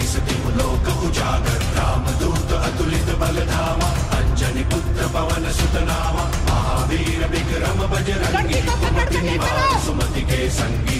तीस दिवलोक उजागर। रामदूत अतुलित अंजनी पुत्र पवन सुतनामा। महावीर विक्रम बजरंगी। सुमति के संगी।